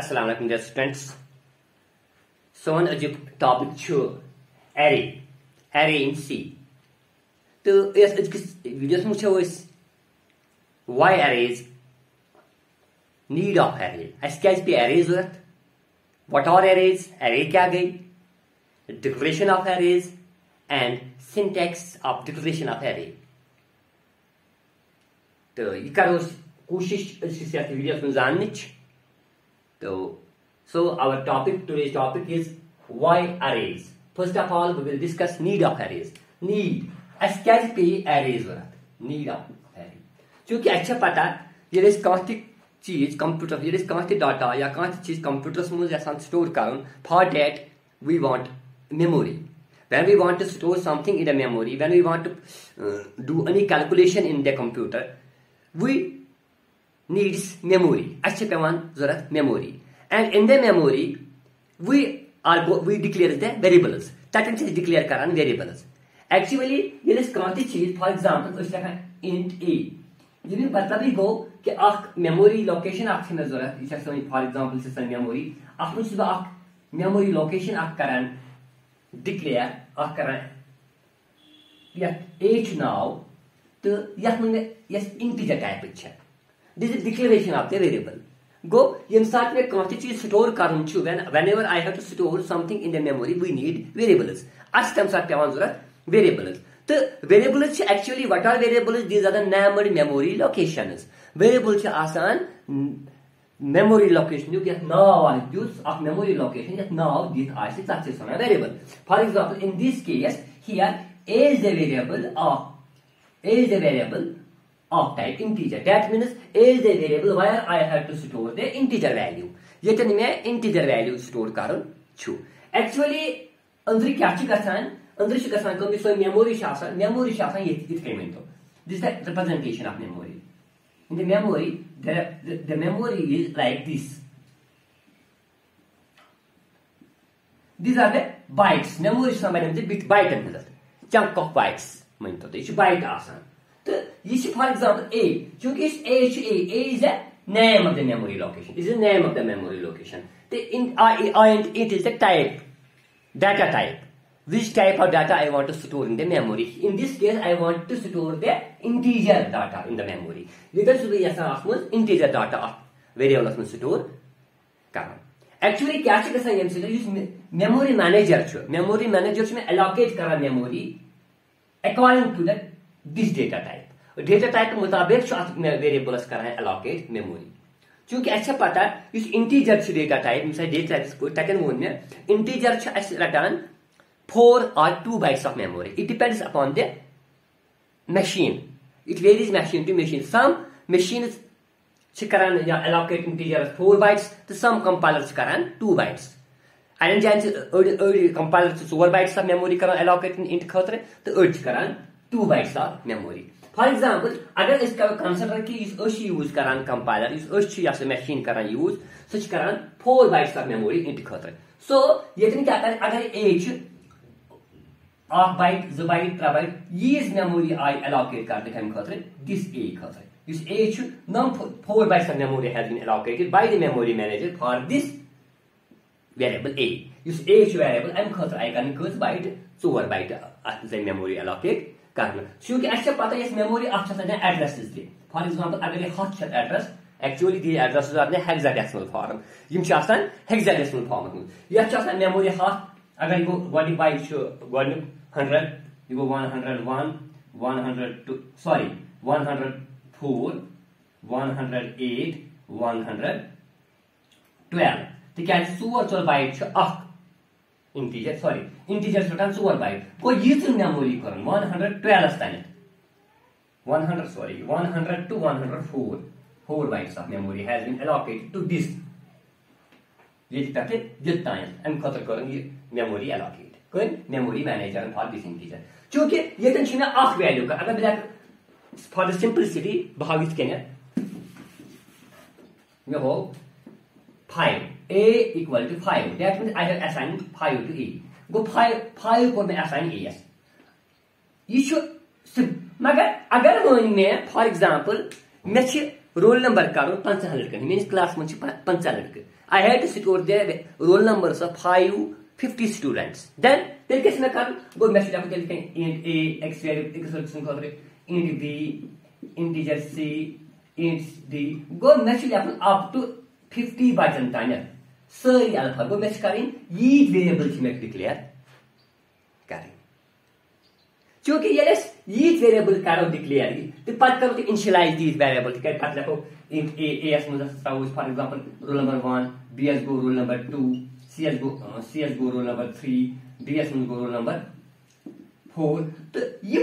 अस्सलाम वालेकुम dear students सोन अजुक topic array array in C तो अजक वीडियो वो why arrays need of array क्या पे एरेज ज़रूरत व्हाट आर एरेज एरे क्या गई declaration of arrays and syntax of declaration of array तो यह करो कोशिश वीडियो जानने की तो So our topic, today's topic is why arrays. First of all, we will discuss need of arrays. Need. अस क्या पे arrays ज़रूरत? Need of array. क्योंकि अच्छा पता ये इस कांति चीज़ कंप्यूटर ये इस कांति डाटा या कांति चीज़ कंप्यूटर में जैसा स्टोर करूँ for that we want memory. When we want to store something in the memory, when we want to uh, do any calculation in the computer, we needs memory. अच्छा पेवान ज़रूरत memory. and in the memory, we are we declare the variables. तटन से declare करान variables. Actually ये इस कांति चीज़ for example, उस लिखा int a. ये भी मतलब ही गो कि अख मेमोरी लोकेशन अख छ ज़रूरत ये छ फॉर एग्जांपल से मेमोरी अख मुझ बह अख मेमोरी लोकेशन अख करान डिक्लेयर अख करान यथ a छ नाव तो यथ में यस इंटीजर टाइप छ this is declaration of the variable गो यम साथ में कौन चीज़ स्टोर करन छु when whenever I have to store something in the memory we need variables अस तम साथ पेवान ज़रूरत वेरिएबल्स तो वेरिएबल्स छ actually what are variables these are the named memory locations variable छ आसान मेमोरी लोकेशन यु यत नाव आ दिस अफ मेमोरी लोकेशन यत नाव दित आसे तत छ सना variable for example in this case here a is the variable of, a is the variable of type integer. That means a is the variable where I have to store the integer value. यतन में integer value store करन छु. Actually अंदर क्या छ गसान अंदर छ गसान कम सो memory छ आसान memory छ आसान यत यत कमेंट तो. This is the representation of memory. In the memory the, the, the memory is like this. These are the bytes. Memory छ मतलब bit byte अंदर. Chunk of bytes. म्हणतो ते byte आसान. तो यह फॉर एग्जांपल ए क्योंकि is a name of the memory location is a name of the memory location it is a type data type which type of data I want to store in the memory in this case I want to store the integer data in the memory लेकिन सुबह ऐसा आसमान integer data variable आसमान store करना actually क्या चीज़ है यंत्र जो मेमोरी मैनेजर चुह मेमोरी मैनेजर चुह में एलोकेट करा memory according to the this data type data type के मुताबिक वेरिएबल्स कर एलोकेट मेमोरी चूँकि अच्छा पता इस इंटीजर डेटा टाइप मिसाल डेटा टाइप वो मे इंटीजर रटान फोर और two bytes of memory it depends upon the machine it varies machine to machine some machine करान या फोर बाइट्स तो सम कंपाइलर करान टू बाइट्स अड़न जान कंपाइलर चोर बाइट्स ऑफ़ मेमोरी करान एलोकेट इंट खतर तो अड़ two bytes of memory. For example, अगर कंसिडर कि यूज़ करान कंपाइलर या मशीन करान यूज़ करान four bytes of memory int खतर सो यतन क्या कर? अगर ए अख बाइट जो बाइट त्रे बाइट यीज मेमोरी आई एलोकेट कर कम खतर दिस ए खतर is A num four bytes of memory has been allocated by the memory manager for this variable a. इस a variable am खतर आई कर बाइट चोर बाइट मेमोरी एलोकेट करना अच्छा पता मेमोरी अख एड्रेस फॉर एग्जांपल अगर यह हथ address actually the address hexadecimal form hexadecimal form यह मेमोरी हथ अगर गो गोडिक बाइट गोडिक हंड्रेड यह गो one hundred one one hundred two sorry one hundred four one hundred eight one hundred twelve तिकाज चोर चोर बाइट इंटीजर सॉरी इंटीजर चुटान ओर बाइट गोच मेमोरी कर वन हंड्रेड ट्वेल्स तान one hundred sorry one hundred two one hundred four four bytes of memory has been allocated to this ये पे दिन अम ख कर मेमोरी एलोकेट कर memory manager for this integer चूँकि ये मैं अख वैल्यू कर अगर बहुत फॉर द सिंपलिसिटी बहु इत मे हो five a equal to 5 that means I have assigned 5 to a go 5 5 को मैं assign a yes ये छो मगर अगर वन में फॉर एग्जांपल मे roll number करो पंचा लड़कन means class में पंचा लड़के I had to store their roll numbers of five 50 students then then कैसे मैं करूँ वो मैसेज आपको लिखें int a x variable x solution कर int b integer c int d गो मैसेज आपको up to 50 बचन ताने सारी अल्फ़ा गो मैसेज करें ये वेरिएबल छी मैं डिक्लेयर करें चूँकि ये यीत वेरिएबल करो डिक्लेयर तो पत करो तो इनिशियलाइज यीत वेरिएबल तो पत लिखो s मुझे for example roll number 1 b s गो रोल नंबर 2 c s गो s गो रोल नंबर 3 d s गो रोल नंबर 4 तो ये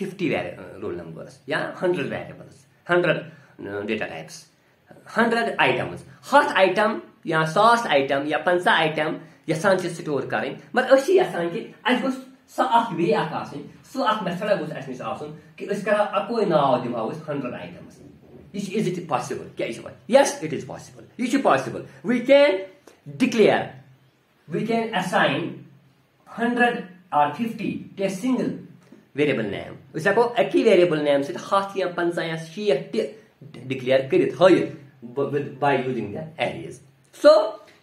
50 वेरिए रोल नंबर्स या 100 वेरिएबल्स 100 डेटा टाइप्स 100 आइटम्स हर आइटम या सॉस आइटम या पंह आइटम या स्टोर करें मगर अच्छी यहाँ कि अह वे आन सो मेथड गोस अस नश आन कि अको नाव दमो हंड्रेड आइटम्स यह इज़ इट पॉसिबल क्या यस इट इज़ पॉसिबल यह possible we can declare we can assign hundred और फिफ्टी टे सिंगल We say, एक ही variable name से हाथ या पंचा या करित हायत by using the arrays. So,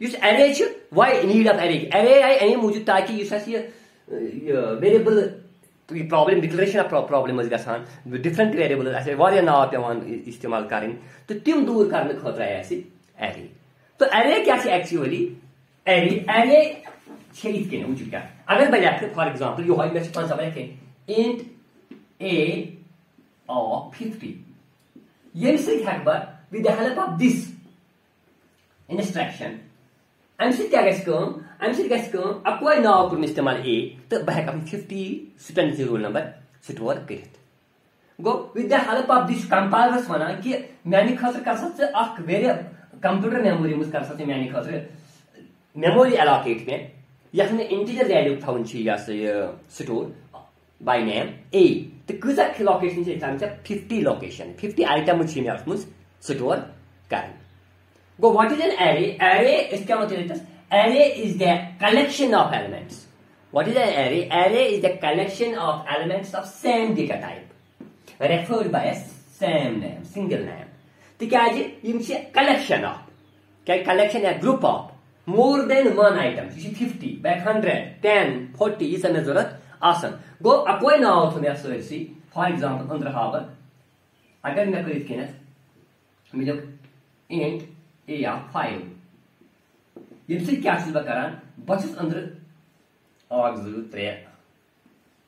युस array छ why need of array? Array आई अमी मूजूब ताकि अस वेरिएबल प्रॉब्लम डिक्लेरेशन प्रॉब्लम गसान डिफरेंट वेरिएबल नाव पेवान इस्तेमाल करें तो तिम दूर करने खतर एरे तो एरे क्या एक्चुअली एरे एरे इत क्या अगर बह फॉर एग्जांपल यो मे पाँच लेखें इंट ए ऑफ़ फिफ्टी ये हेक बह with the help of this instruction um क्या अम अकोई नाव कोर इस्तेमाल ए तो बह हेक fifty student roll number store कर गो हेल्प ऑफ़ दिस कंपाइलर्स वन मानी वेरी कंप्यूटर मेमोरी मज कर मानी खतर मेमोरी एलोकेट में यथ में integer value थवन store by name ए तो कजा location fifty location fifty item मे स्टोर कर Go, what is an array? Array is क्या मतलब Array is the collection of elements. What is an array? Array is the collection of elements of same data type, referred by a same name, single name. तो क्या है यम collection of क्या collection या group of more than one item ये 50 by 100 10 40 ये सब जरूरत आसन गो अकोई नाव थो मे सरसी फॉर एग्जांपल अंदर हावर अगर मैं करित केनस मिलो int ए या फाइव यम क्या बह करान बस अंदर अख जो त्रे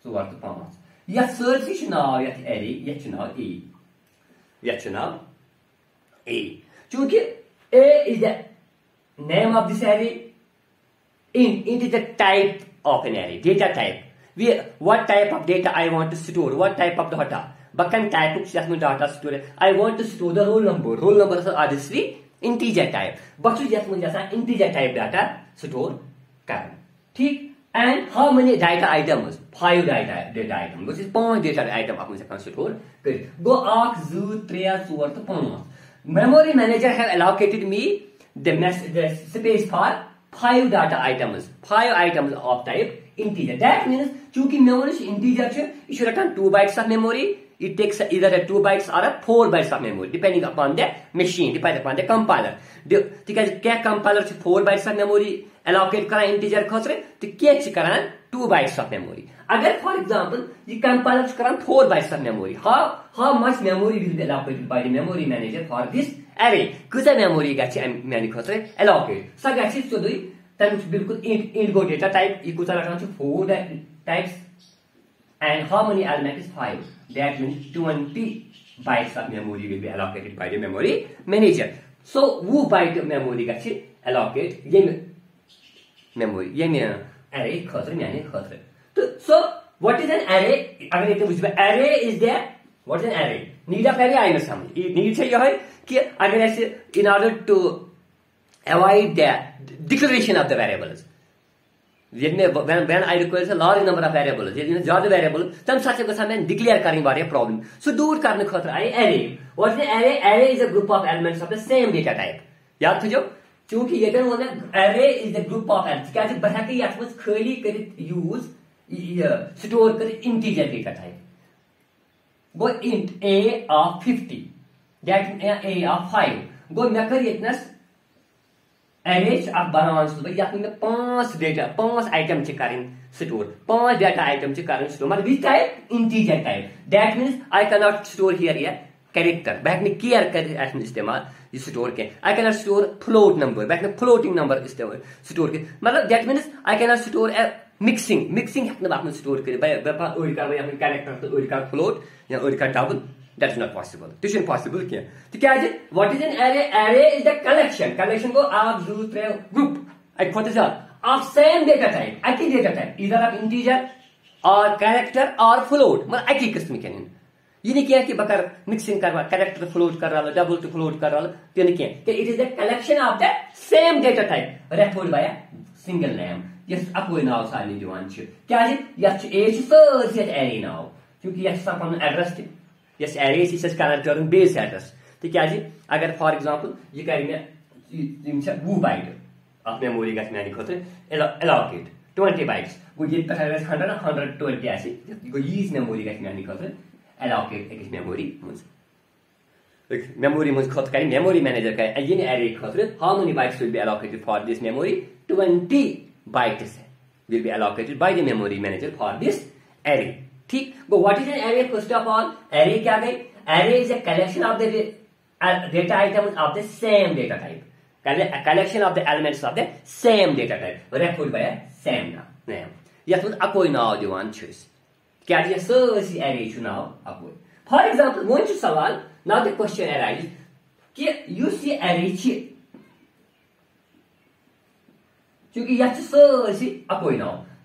चोर तो पाँच यथ सरसी नाव यथ एरे यथ नाव ए यथ नाव ए चूँकि A is the name of this array int int is the type of an array data type. We what type of data i want to store what type of data bakan type of data store i want to store the roll number roll number is obviously integer type बस यथ मुझे integer type data store कर ठीक how many data items five data data item which is पाँच data item आप store कर गो आख जू त्रे चोर तो पाँच have allocated me the, mess, the space for five data items five items of type integer that means चूँकि memory is integer छ ये रटन 2 bytes of memory it takes either a 2 bytes or a 4 bytes of memory depending upon the machine depending upon the compiler तिकाज क्या compiler 4 bytes of memory allocate करा integer खतरे तो क्या छ करा 2 bytes of memory अगर for example ये compiler करा 4 bytes of memory how how much memory will be allocated by the memory manager for this array कजा memory गछि माने खतरे allocate सा गछि बिल्कुल इंट डेटा टाइप इक्वल रखना चाहिए four types and how many element is five that mean twenty bytes of memory will be allocated by the memory manager so वो byte memory का allocate ये memory ये array खतरे यानी खतरे। तो so what is an array अगर इतने मुझे array is that what is an array need of array I know समझ नीड है यह है अगर ऐसे in order avoid the declaration of the variables. when, when I require a large number of variables, यदि ज़्यादा variable, तम साथ गसा मैं declare करने वाले problem. So दूर करने खतर आए array. What is array? Array is a group of elements of the same data type. याद थो चूँकि ये वो array is the group of elements. क्या बह हेक यथ मज खाली कर यूज़ स्टोर कर integer data type. Go int a of 50. That a of 5. Go मैं कर एरेज आप बनान यथ में पाँच डेटा पाँच आइटम करें स्टोर पाँच डेटा आइटम करें स्टोर मतलब which type integer type that means I can not store here या कैरेक्टर बह हेक केयर कर इस्तेमाल, ये स्टोर के। I can not store float number बह हेक फ्लोटिंग नंबर स्टोर के। मतलब that means I can not store mixing mixing हेक अत स्टोर कर कर कैरेक्टर तो अड़ कर फ्लोट या अड़ कर double That is not possible. This is impossible क्या? तो है what is an array? Array is the collection collection को आप यूज़ करे group एक खोते जा of same data type, एक ही data type. Either of integer or character or float. मतलब एक ही किस्म के नहीं। ये नहीं किया कि बकर मिक्सिंग करवा कैरेक्टर फ्लोट कर रहा डबल टू फ्लोट कर रहा तो नहीं किया। कि it is the collection of the same data type referred by single name yes अकोई नाव सानी दिवान क्या ए छ एरे नाव। क्योंकि यस अपन एड्रेस यस एरे यह कर टर्न बेस एड्रेस तिकाज अगर फॉर एग्जांपल यह कर वह बाइट अफ मेमोरी ग मानी खुद एलोकेट ट्वेंटी बाइट्स गो ये हंड्रेड हंड्रेड ट्वेंटी आस गो यीज मेमोरी ग मानी खुद एलोकेट अकिस मेमोरी मज मेमोरी मज खुद कर मेमोरी मैनेजर कर ये एरे खुद how many bytes will be allocated for this memory twenty bytes will be allocated by the memory manager for this array. ठीक what is an array first of all array क्या गई? Array is a collection of the data items of the same data type collection of the elements of the same data type. Referred by a same name. यथ मत अकोई नाव दिवान छस क्या ये सरसी array छु नाव अकोई फॉर एग्जांपल वन छु सवाल नाउ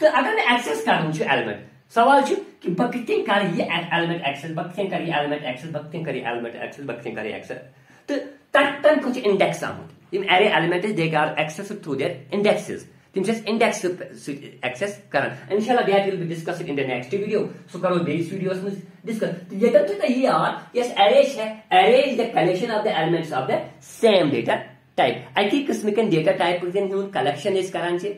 तो अगर मैं एक्सेस कर एलिमेंट सवाल कि बह कथ कर यह एलिमेंट एक्सेस बह कथ कर यह एलिमेंट एक्सेस बह कथ कर यह एलिमेंट एक्सेस बह कथ कर एक्सेस तो तम कुछ इंडेक्स आमुत यम array element they are access through their indexes तिम इंडेक्स एक्सेस कर इनशाला that will be discuss in the next video so करो बेस वीडियोस में discuss. ये तो ये यार yes array है array is the collection of the elements of the same data type. अकी किस्म के data type के हुन collection इस करान छे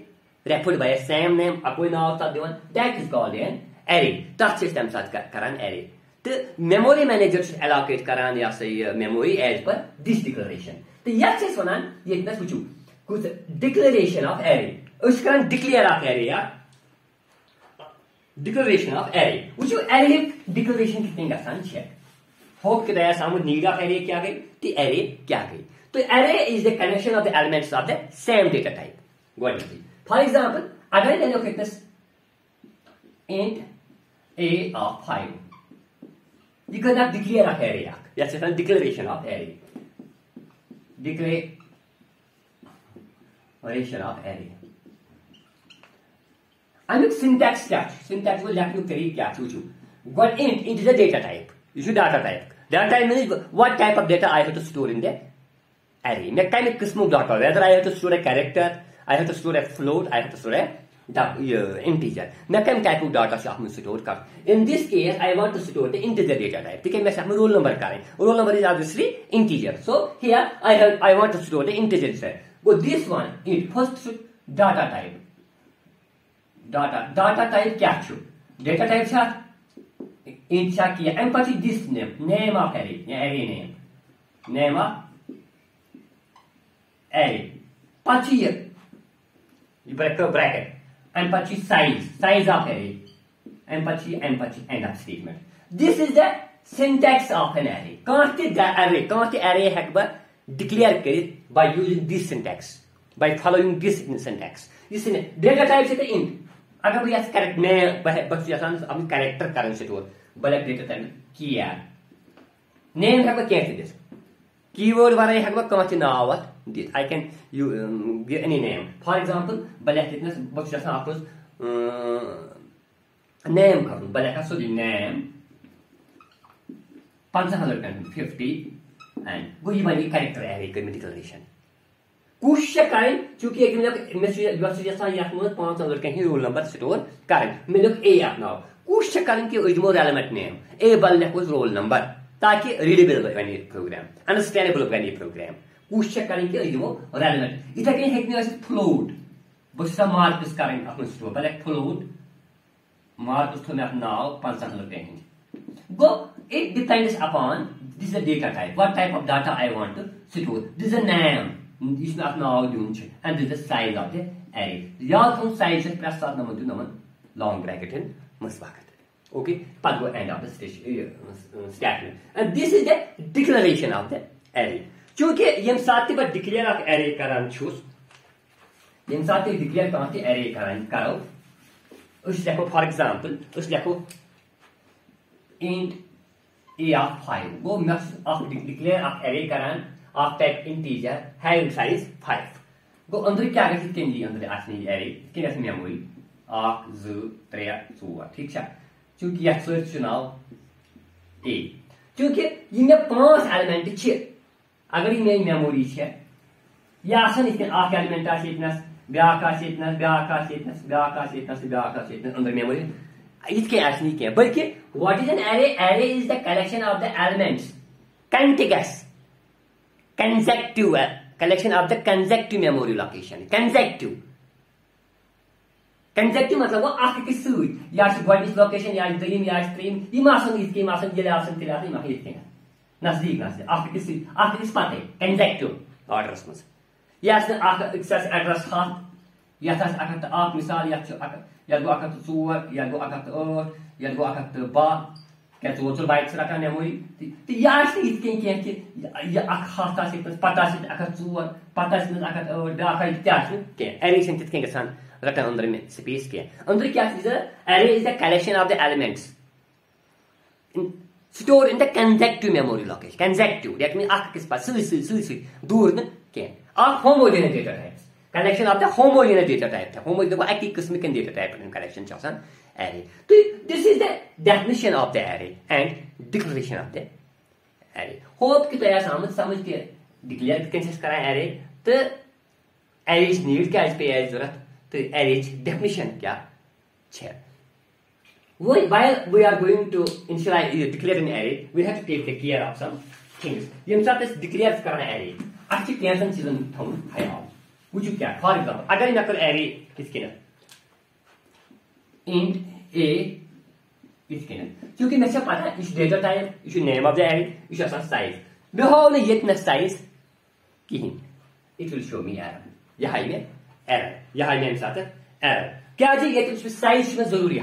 referred by a same name अकोई नाम ता दिवन that is called an array. तथ छे तम साथ करान array. तो मेमोरी मैनेजर छ allocate करान या सही memory as per this declaration तो यह छे वनान ये न सोचू कुछ डिक्लेरेशन ऑफ़ array. उस उसका डिक्लेयर ऑफ़ एरे या डिक्लेरेशन ऑफ़ एरे वो एरे डिक्लेरेशन कितनी आसान होप के दया नीड ऑफ़ एरे क्या गई? तो एरे क्या गई? तो array is the connection of the element of the same data type going for example अगर एंट ए ऑफ़ फाइव यह कहना declare of array array declaration Amik syntax क्या सिंटैक्स को लेखन तरीक क्या छु what int int is a data type you should data type data type means what type of data i have to store in the array मैं kind of किस्म data whether i have to store a character i have to store a float i have to store a integer मैं कम type of data से हम store कर in this case i want to store the integer data type ठीक है मैं हम roll number करें roll number is obviously integer so here i have i want to store the integer set go this one int first data type data data type क्या data type छा int छा किया एम पछि this name name of array array name name of array ये. Bracket एम पछि size size of array एम पछि एम पछि end of statement this is the syntax of an array. कहाँ ते array? कहाँ ते array हेक ब डिक्लेयर करित by using this syntax. By following this syntax. this data type से int अगर बह करेक्ट मैं बस यसान अपनी करेक्टर कर स्टोर बल अपडेट तन किया नेम हेक क्या दिस कीवर्ड वर हेक कह नाव दित I can you give any name for example बल बस अत नेम कर बह लेखा सोदी नेम पंचह लड़कन फिफ्टी एंड गो ये बनी कैरेक्टर एरे कर डिक्लेरेशन कोशिश करें, चूँकि मे पाँच लड़कन ही रोल नंबर स्टोर करें। मे लोग ए अपनाओ कोशिश करें कि अजमो रेलमेंट नेम ए बल लेखो रोल नंबर, ताकि रीडेबल बने प्रोग्राम अंडरस्टैंडेबल बने प्रोग्राम कोशिश करें कि अजमो रेलमेंट इथे कहीं हेक्ने फ्लोट बस मार्क्स करें अत स्टोर फ्लोट मार्क्स थो मे नाव पंचह लड़कन हिंद गो it depends upon, this is the data type what type of data i want to store? This नाव दिन and this the size of the array याद थोन साइज़ से साथ नमन नमन लॉन्ग ब्रैकेट इन मस वक्त ओके पद गो end of the statement and this is the the array चूँकि साथ बह डिक्लेयर ऑफ़ एरे कहाँ फॉर एग्जांपल उस लेखो int a of 5 गो मैं ऑफ़ एरे करान of type integer having size 5. Go अंदर क्या गए कितने जी अंदर आसने एरे कितने आसने मेमोरी आख ज त्रे ोर ठीक है? चूँकि यह सर्च चुनाव ए चूँकि ये मे पाँच एलिमेंट छ अगर ये मेरी मेमोरी छ यह आसन इतने आख एलिमेंट आस इतनस ब्याक आस इतनस ब्याक आस इतनस ब्याक आस इतनस ब्याक आस इतनस अंदर मेमोरी इतके आसनी के बल्कि what is an array array is the collection of the elements contiguous consecutive uh, collection of the consecutive memory location consecutive consecutive मतलब वो अख कि सत या गोडनिच लोकेशन या दोम या त्रीम इत यम ये तेल यम इत नज़दीक नज़दीक अख कि सत अख किस पते कंजेक्टिव ऑर्डरस मज यह अक्स एड्रेस हथ ये अख हथ मिसाल ये गो ये ये बाइक मेमोरी तो यह हथ पत अख चोर, पत अख ब्या कह एरे तिथ कह रटान अंदर में स्पेस कह is the collection of the elements store in the consecutive memory location consecutive that mean अख किस पास सी सी सी सी दूर न data types collection of the homogeneous data type था होमोजेनियस अकी किस्म के कलेक्शन array. This is the definition of the array and declaration of the array. Hope कि तो यह समझ समझ के डिक्लेयर कैसे करा array तो array नीड क्या इस पे है ज़रूरत तो array definition क्या है while we are going to initialize uh, declare an array we have to take the care of some things यम साथ इस declare करना array अच्छी कैंसन चीजन थम ख्याल वुचु क्या फॉर एग्जांपल अगर मैं कर array किसके ना int a इस के क्योंकि पता इस डेटा टाइप इस नेम ऑफ़ द एरे इस आसान साइज़ मे हाव न size it will show me error यह में एरर यह में एरर क्या जी, ये कुछ साइज़ में ज़रूरी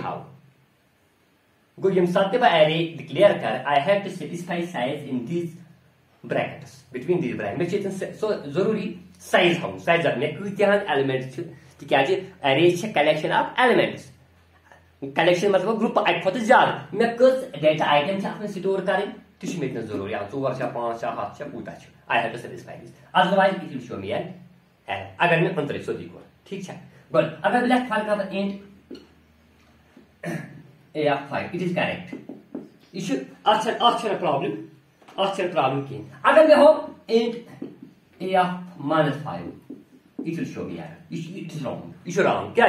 गो यम बा एरे डिक्लेयर कर I have to specify size in this brackets between this bracket मे सो ज़रूरी साइज़ हाउ साइज़ में कतिहान एलिमेंट छ तिकाज array collection of elements collection मतलब ग्रुप अक खुद ज़्यादा मे कस डेटा आइटम अत स्टोर कर। तह मे ज़रूरी चोर, पाँच हथ कूत I have to satisfy this otherwise it will show me an अगर मे अंतर सोदी कोर ठीक है? गुड अगर मैं लेख फॉर कर int a of 5 it is correct यह अत प्रॉब्लम अत प्रॉब्लम कह अगर मे हो int a of minus 5 it will show me an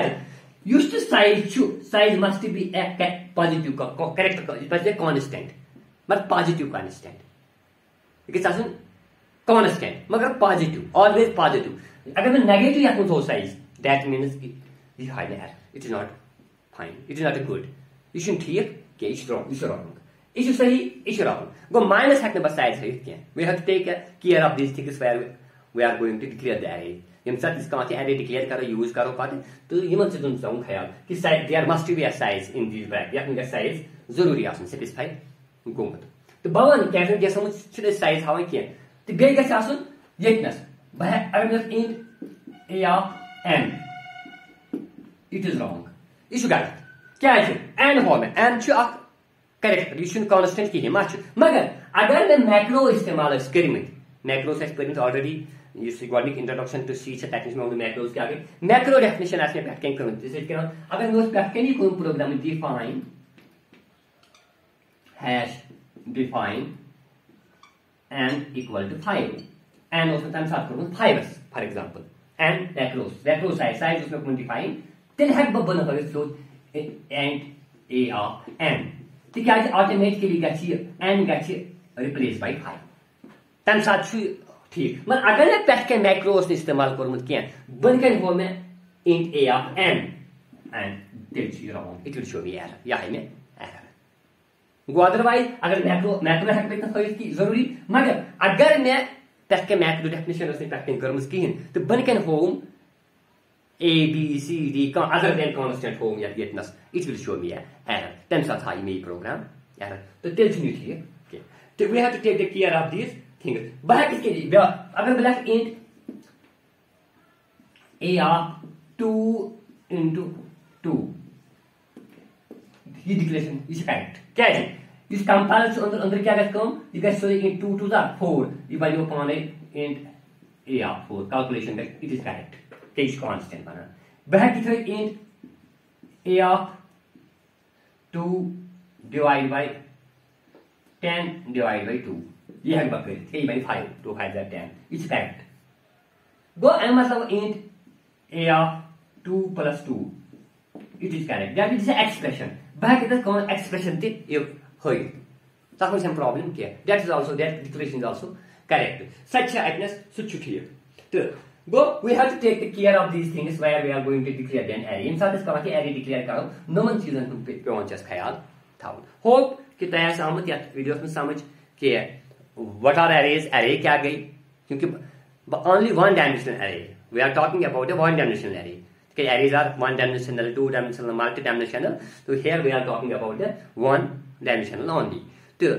it size must be a positive correct constant मतलब पॉजिटिव कॉन्स्टेंट कॉन्स्टेंट मगर पॉजिटिव ऑलवेज पॉजिटिव अगर मैं नेगेटिव यहाँ थो साइज़ दैट मीनस कि ये हाई लहर it is not fine it is not a good यह ठीक कि यह रॉन्ग यह सही यह रॉन्ग गो माइनस हेक ने बस साइज़ है क्या we have take care of this things we are going to declare that declare करो यूज़ करो पाते तो यमन से तुम ख्याल कि there must be a size in this bracket यह का साइज़ ज़रूरी सेटिस्फाई गोमत तो बवन क्या क्या समझ छ साइज़ हावे के तो बे आसन अगर मैं in an it is wrong यह गलत क्या एन हो में एन छ अक करेक्ट यह कांस्टेंट की मा मगर अगर मैं मैक्रो इस्तेमाल करमित मैक्रो से ऑलरेडी गोडनिक इंट्रोडक्शन टू सी तक मे मैक्रोज क्या गई मैक्रो डेफिनेशन पे कन कर। अगर मे पे कन program define hash define N equal to five N तम सात कोर्मुत फाइवस for example N macros macros size size may define तेल हेक बह बन एंड ए ऑफ़ एन तिकाज ऑटोमेटिकली गि एन गि रिप्लेस बाय ठीक। मगर अगर मैं पे के मैक्रो उसने इस्तेमाल करूँ क्या? बन कर वो मैं इन ए आप एम एंड दिल चीज़ रहा हूँ इतनी मैं एर गो अदरवाइज़ अगर मैक्रो मैक्रो हेक में थोड़ी ज़रूरी। मगर अगर मैं पे मैक्रो डेफिनेशन उसने पैकिंग करूँ तो बन कर हो A B C D come other than constant home या इट शो मी एर तमें हाई मे प्रोग्राम एर तो तेल ठीक ठीक we have to take the care of this these things. Back इसके लिए। अगर लिख int a of 2 into 2 ये डिक्लेरेशन इज़ करेक्ट क्या है? इस कंपाइलर से अंदर अंदर क्या करता हूँ ये गैस सो इन 2 टू द 4 ये वैल्यू पाने int a of 4 calculation that it is correct के इज़ कांस्टेंट बना वह की थी int a of 2 divided by 10 divided by 2 ये है बकरी 3 by 5 2 5 that 10 it's correct go and मतलब int a of 2 plus 2 it is correct that is an expression back it is called expression the you hoy तक में problem क्या that is also that declaration is also correct such a such ठीक तो go we have to take the care of these things where we are going to declare an array इन साथ इसका कि array declare करो नमन चीजन पे चस ख्याल थाउन होप कि तय सहमत या वीडियोस में समझ के वट आर एरेज एरे क्या गई? क्योंकि only one dimensional array we are talking about a one dimensional array arrays are one dimensional two dimensional multi dimensional तो here we are talking about a one dimensional only तो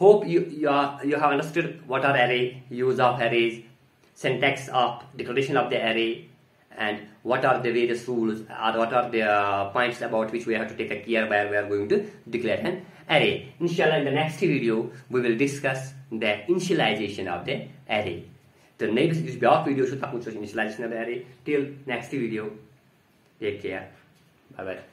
hope you have understood what are array use of arrays syntax of declaration of the array And what are the various rules or what are the uh, points about which we have to take a care where we are going to declare an array. Inshallah, in the next video, we will the initialization of the array. The next is beyond video should talk about initialization of the array. Till next video. Take care. Bye bye.